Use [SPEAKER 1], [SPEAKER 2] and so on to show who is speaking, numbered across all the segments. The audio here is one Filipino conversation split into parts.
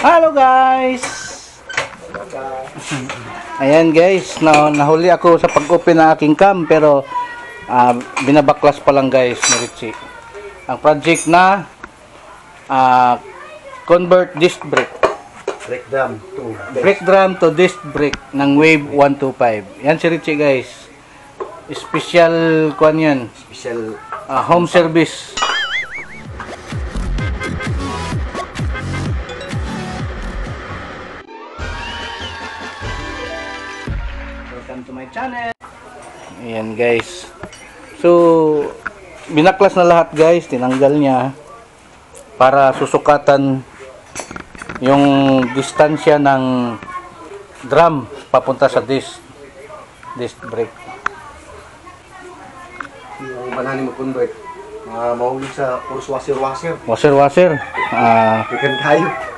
[SPEAKER 1] Hello guys! Ayan guys, na nahuli ako sa pag-open ng aking cam pero ah, binabaklas pa lang guys ni Richie. Ang project na ah, convert disc brake.
[SPEAKER 2] Break drum to
[SPEAKER 1] Brake drum to disc brake ng Wave 125. Yan si Richie guys. Special kuan yan.
[SPEAKER 2] special
[SPEAKER 1] ah, home service. Channel. Ayan guys. So, binaklas na lahat guys. Tinanggal niya para susukatan yung distansya ng drum papunta sa disc disc brake.
[SPEAKER 2] yung banani mo convert. Mga mahulog sa purus washer-washer.
[SPEAKER 1] Washer washer. Ah,
[SPEAKER 2] Ikan tayo.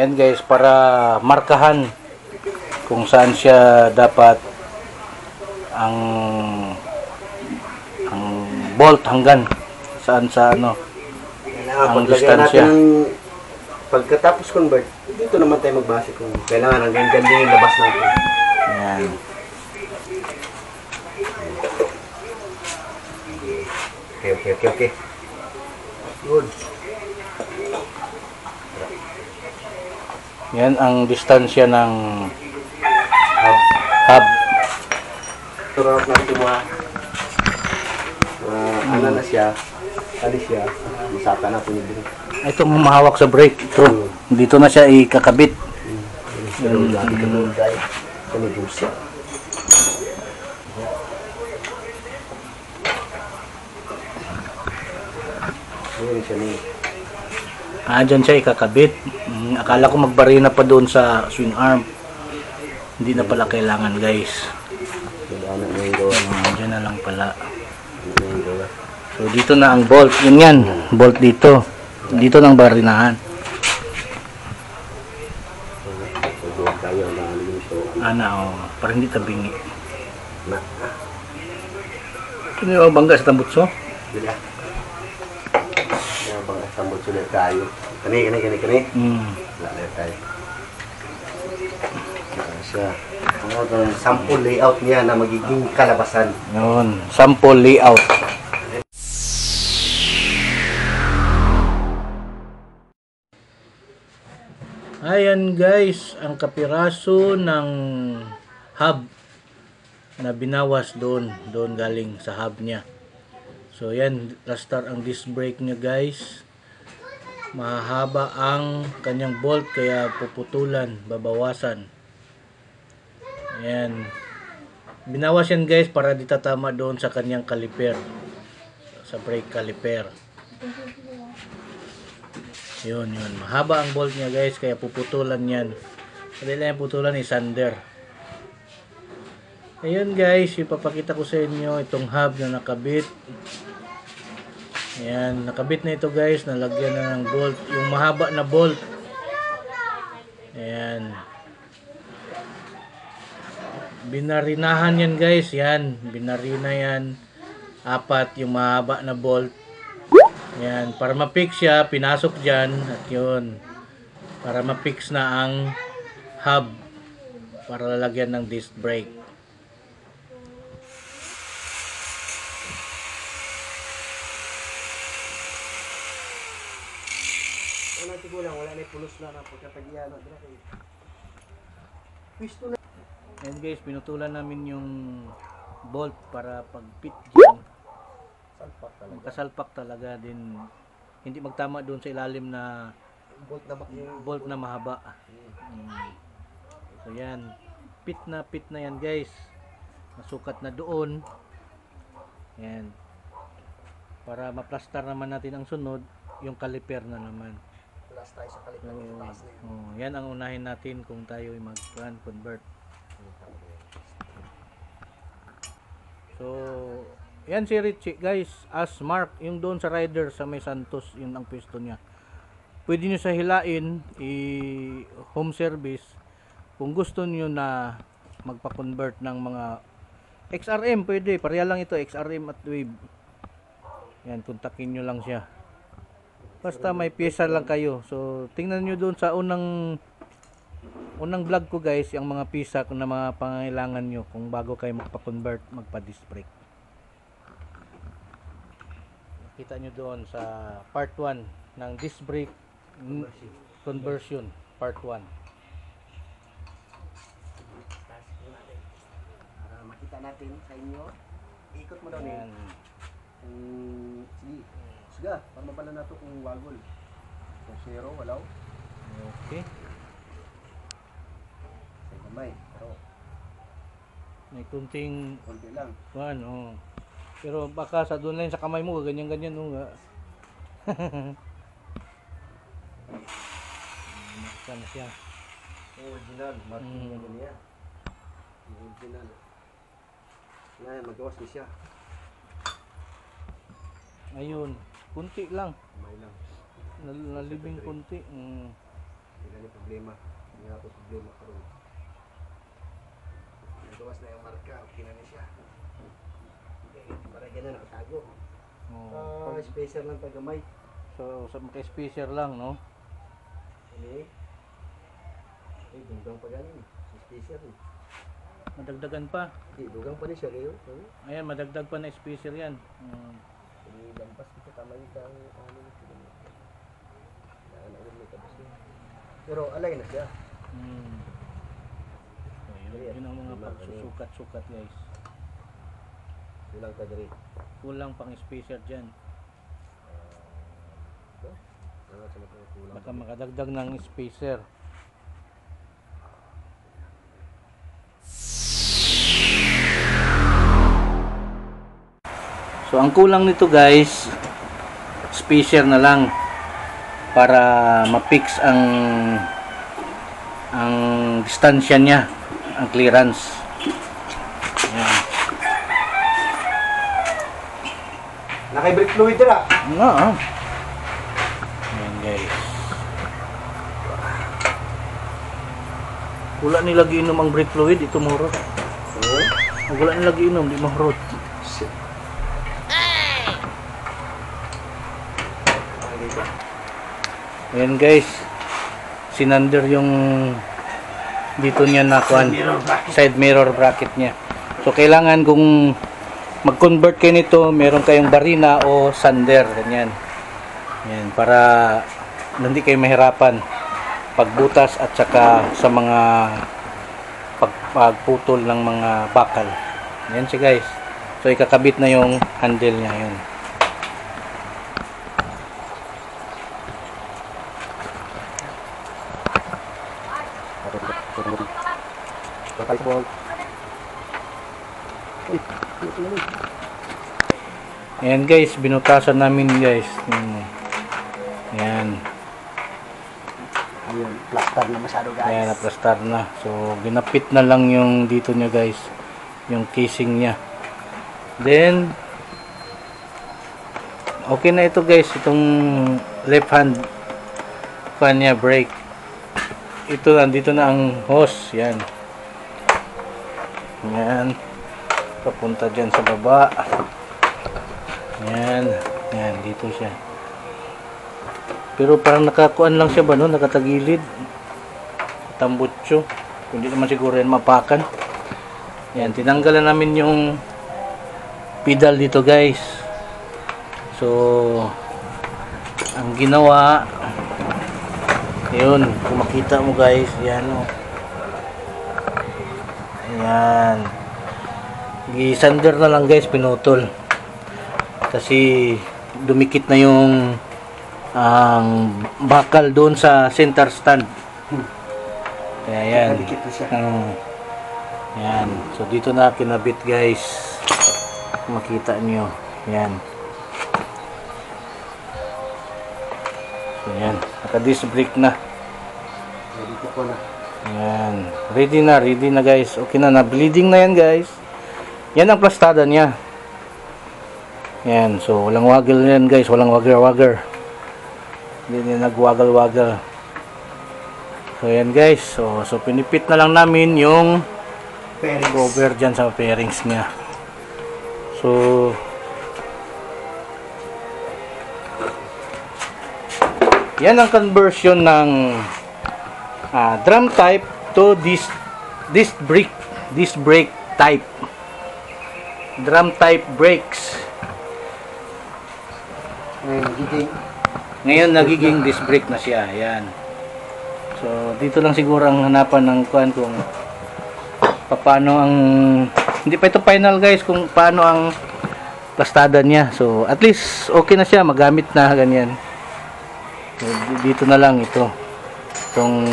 [SPEAKER 1] Ayan guys, para markahan kung saan siya dapat ang ang bolt hanggan saan sa ano.
[SPEAKER 2] Kailangan
[SPEAKER 1] Ang distansya.
[SPEAKER 2] ng pagkatapos convert, dito naman tayo magbase kung kailangan hanggang ganda yung labas natin.
[SPEAKER 1] Ayan.
[SPEAKER 2] Okay, okay, okay, okay. Good.
[SPEAKER 1] Yan ang distansya ng
[SPEAKER 2] Hub.
[SPEAKER 1] hub.
[SPEAKER 2] Turap natin mga uh, ano na siya, ano siya, masata na po niya din.
[SPEAKER 1] Itong mahawak sa brake. True. Dito na siya ikakabit.
[SPEAKER 2] Pero lagi ka nung tayo. Kami bulsa. Ayan siya ni.
[SPEAKER 1] Ah, dyan siya ikakabit. Mm, akala ko magbarina pa doon sa swing arm. Hindi na pala kailangan guys.
[SPEAKER 2] Na.
[SPEAKER 1] Ah, dyan na lang pala. So dito na ang bolt. Yun yan. Bolt dito. Dito ng barinahan. Ana oh. Para hindi tabingi.
[SPEAKER 2] Na.
[SPEAKER 1] Ito yung bangga sa tambutso.
[SPEAKER 2] Bila. Kani, kani, kani.
[SPEAKER 1] Hmm.
[SPEAKER 2] Wala na tayo. Ano siya. Itong sample layout niya na magiging kalabasan.
[SPEAKER 1] Yun. Sample layout. Ayan guys, ang kapiraso ng hub na binawas doon, doon galing sa hub niya. So yan, rastar ang disc brake niya guys. Mahaba ang kanyang bolt kaya puputulan, babawasan. Ayan. Binawas yan guys para di tatama doon sa kanyang caliper. Sa brake caliper. Yun, yun. Mahaba ang bolt niya guys, kaya puputulan yan. Madali lang putulan ni Sander. Ayun guys, ipapakita ko sa inyo itong hub na nakabit. Ayan, nakabit na ito guys, nalagyan na ng bolt. Yung mahaba na bolt. Ayan. Binarinahan yan guys, yan. Binarina yan. Apat yung mahaba na bolt. Yan, para ma-fix siya, pinasok dyan, at yun. Para ma-fix na ang hub para lalagyan ng disc brake.
[SPEAKER 2] Ano natin wala na na na pagkatagyan na dito. Pisto na.
[SPEAKER 1] Yan guys, pinutulan namin yung bolt para pag fit dyan.
[SPEAKER 2] Salpak talaga.
[SPEAKER 1] Magkasalpak talaga din. Hindi magtama doon sa ilalim na
[SPEAKER 2] Bolt na
[SPEAKER 1] bolt na mahaba. Mm. So yan. Pit na pit na yan guys. Nasukat na doon. Yan. Para maplastar naman natin ang sunod, yung caliper na naman.
[SPEAKER 2] Plus tayo sa
[SPEAKER 1] So,
[SPEAKER 2] yung taas na yun.
[SPEAKER 1] oh, yan ang unahin natin kung tayo ay mag-convert. So, yan si Richie. Guys, as Mark, yung doon sa rider sa may Santos, yun ang pwesto niya. Pwede nyo sa hilain, i-home service. Kung gusto nyo na magpa-convert ng mga XRM pwede, pareha lang ito, XRM at Wave. Yan, kontakin nyo lang siya. Basta may pyesa lang kayo. So, tingnan nyo doon sa unang unang vlog ko guys, yung mga pyesa na mga pangangailangan nyo kung bago kayo magpa-convert, magpa-disc brake. Kita nyo doon sa part 1 ng disc brake conversion, part 1.
[SPEAKER 2] Para makita natin sa inyo. Ikot mo daw ni. Kung, sige. Sige, para mapala na to kung wagol. Kung zero, walaw.
[SPEAKER 1] Okay.
[SPEAKER 2] Sa gamay. Pero,
[SPEAKER 1] May kunting
[SPEAKER 2] konti lang.
[SPEAKER 1] Kuan, oh. Pero baka sa doon lang sa kamay mo, ganyan-ganyan no nga. Makita na siya.
[SPEAKER 2] Original. Marking
[SPEAKER 1] Mm.
[SPEAKER 2] mm. niya. Original. Ngayon, magawas ni siya.
[SPEAKER 1] Ayun, kunti lang.
[SPEAKER 2] May lang.
[SPEAKER 1] Nal- Nalibing kunti. Mm.
[SPEAKER 2] Hindi na problema. Hindi na ako problema karon. Nagawas na yung marka. Okay na siya. Okay, para ganyan nakatago.
[SPEAKER 1] Oh.
[SPEAKER 2] Ah, spacer lang tagamay.
[SPEAKER 1] So, sa mga spacer lang, no?
[SPEAKER 2] Ini. Eh, dugang pa ganin. Si spacer ni.
[SPEAKER 1] Madagdagan pa.
[SPEAKER 2] Di, dugang pa ni siya kayo.
[SPEAKER 1] Ayan, madagdag pa na spacer yan. Mm.
[SPEAKER 2] Ini lampas kita kamay ka ang ni tapos niya. Pero alay na siya.
[SPEAKER 1] Mm. So, yun, yun ang mga pagsusukat-sukat guys.
[SPEAKER 2] Kulang ka diri.
[SPEAKER 1] Kulang pang spacer dyan.
[SPEAKER 2] Sa mga kulang.
[SPEAKER 1] Baka makadagdag ng spacer. So ang kulang nito guys, spacer na lang para ma-fix ang ang distansya niya, ang clearance. Ayan.
[SPEAKER 2] Naka-brake fluid dira.
[SPEAKER 1] Nga ah. Ayan guys. Wala nila giinom ang brake fluid, ito mahurot. Wala nila giinom, di mahurot.
[SPEAKER 2] Shit. Ah, dito.
[SPEAKER 1] Ayan guys. Sinander yung dito niya nakuan. Side mirror bracket niya. So kailangan kung mag-convert kayo nito, meron kayong barina o sander, ganyan. Yan, para hindi kayo mahirapan pagbutas at saka sa mga pag, pagputol ng mga bakal. Yan siya guys. So ikakabit na yung handle niya yun.
[SPEAKER 2] Bakal po.
[SPEAKER 1] Ayan guys, binutasan namin guys. Yan. Yan.
[SPEAKER 2] Ayun, plaster na masyado guys.
[SPEAKER 1] Ayan, naplastar na. So, ginapit na lang yung dito niya guys. Yung casing niya. Then, okay na ito guys. Itong left hand fan niya, brake. Ito, andito na ang hose. Yan. Yan. Papunta dyan sa baba. Yan. Dito siya. Pero parang nakakuan lang siya ba no? Nakatagilid. Tambutso. Hindi naman siguro yan mapakan. Yan, tinanggalan namin yung pedal dito guys. So, ang ginawa, yun, kung mo guys, yan o. Ayan. Gisander na lang guys, pinutol. Kasi dumikit na yung ang bakal doon sa center stand. Kaya yan.
[SPEAKER 2] Nakadikit na siya.
[SPEAKER 1] Mm. Yan. So dito na kinabit guys. Makita nyo. Yan. So yan. Naka-disc brake na.
[SPEAKER 2] Dito po na.
[SPEAKER 1] Yan. Ready na. Ready na guys. Okay na. Na-bleeding na yan guys. Yan ang plastada niya. Yan. So walang waggle yan guys. Walang wagger-wagger. Hindi na nagwagal-wagal. So yan guys. So, so pinipit na lang namin yung
[SPEAKER 2] Bearings.
[SPEAKER 1] cover dyan sa fairings niya. So, yan ang conversion ng ah, drum type to this disc brake disc brake type drum type brakes
[SPEAKER 2] nagiging
[SPEAKER 1] ngayon nagiging disc brake na siya yan. So dito lang siguro ang hanapan ng kuan kung paano ang hindi pa ito final guys kung paano ang plastada niya. So at least okay na siya magamit na ganyan. So, di- dito na lang ito itong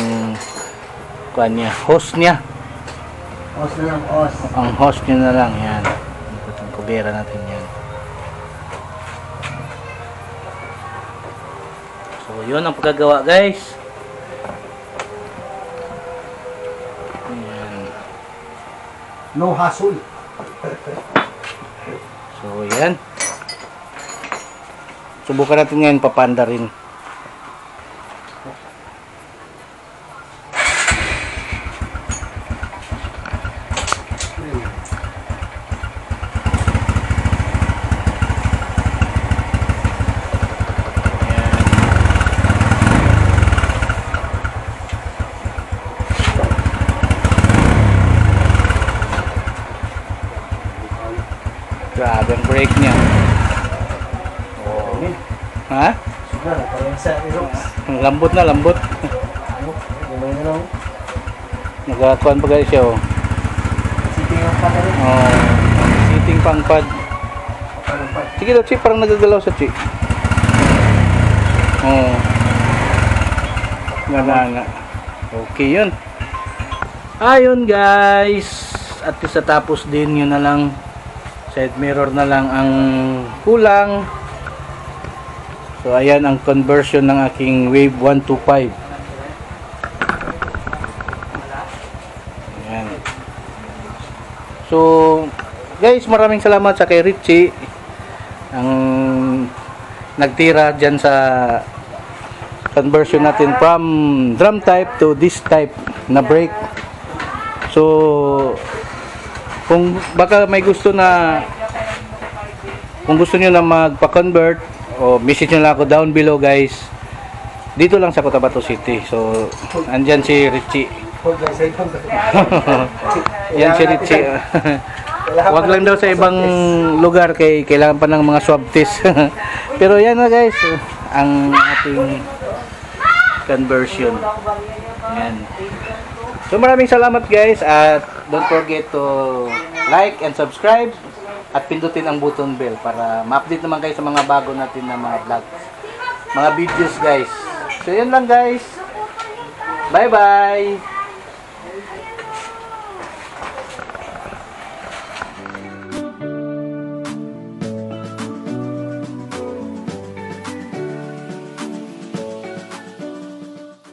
[SPEAKER 1] kuan niya hose niya.
[SPEAKER 2] Os na lang, os.
[SPEAKER 1] ang host nyo na lang yan. Itong kubera natin yun ang pagkagawa guys. Yan
[SPEAKER 2] No hassle.
[SPEAKER 1] so yan subukan natin ngayon papanda rin grabe ang brake niya oh. ha?
[SPEAKER 2] Sugar, parang sa
[SPEAKER 1] lambot na lambot?
[SPEAKER 2] Gano'n na lang.
[SPEAKER 1] nagakuan pa guys siya oh.
[SPEAKER 2] Sige nga pa ka rin.
[SPEAKER 1] oh. sitting pangpad
[SPEAKER 2] Parang pa.
[SPEAKER 1] Sige daw, Chi. Parang nagagalaw sa Chi. Oh. Gana Okay yun. Ayun guys. At sa tapos din yun na lang. Side mirror na lang ang kulang. So ayan ang conversion ng aking Wave 125. Ayan. So guys, maraming salamat sa kay Richie ang nagtira dyan sa conversion natin from drum type to this type na brake so kung baka may gusto na kung gusto niyo na magpa-convert o message nyo lang ako down below guys dito lang sa Cotabato City so andyan si Richie yan si Richie Wag lang daw sa ibang lugar kay kailangan pa ng mga swab test. Pero yan na guys, ang ating conversion. Yan. So maraming salamat guys at don't forget to like and subscribe at pindutin ang button bell para ma-update naman kayo sa mga bago natin na mga vlogs. Mga videos guys. So yun lang guys. Bye bye.